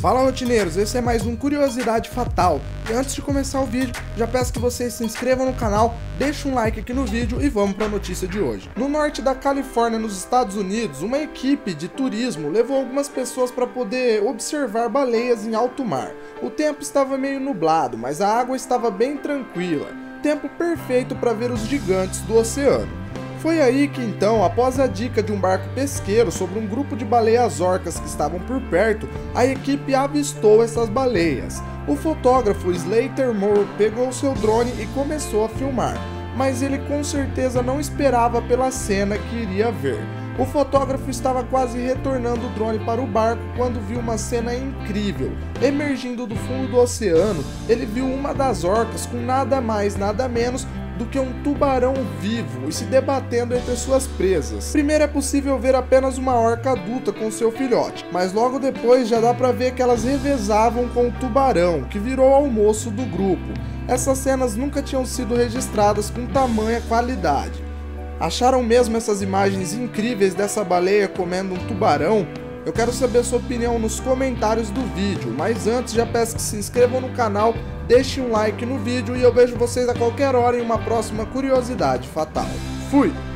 Fala rotineiros, esse é mais um Curiosidade Fatal. E antes de começar o vídeo, já peço que vocês se inscrevam no canal, deixem um like aqui no vídeo e vamos para a notícia de hoje. No norte da Califórnia, nos Estados Unidos, uma equipe de turismo levou algumas pessoas para poder observar baleias em alto mar. O tempo estava meio nublado, mas a água estava bem tranquila. Tempo perfeito para ver os gigantes do oceano. Foi aí que então, após a dica de um barco pesqueiro sobre um grupo de baleias orcas que estavam por perto, a equipe avistou essas baleias. O fotógrafo Slater Moore pegou seu drone e começou a filmar, mas ele com certeza não esperava pela cena que iria ver. O fotógrafo estava quase retornando o drone para o barco quando viu uma cena incrível. Emergindo do fundo do oceano, ele viu uma das orcas com nada mais, nada menos do que um tubarão vivo e se debatendo entre suas presas. Primeiro é possível ver apenas uma orca adulta com seu filhote, mas logo depois já dá para ver que elas revezavam com o tubarão, que virou almoço do grupo. Essas cenas nunca tinham sido registradas com tamanha qualidade. Acharam mesmo essas imagens incríveis dessa baleia comendo um tubarão? Eu quero saber a sua opinião nos comentários do vídeo, mas antes já peço que se inscrevam no canal, deixem um like no vídeo e eu vejo vocês a qualquer hora em uma próxima curiosidade fatal. Fui!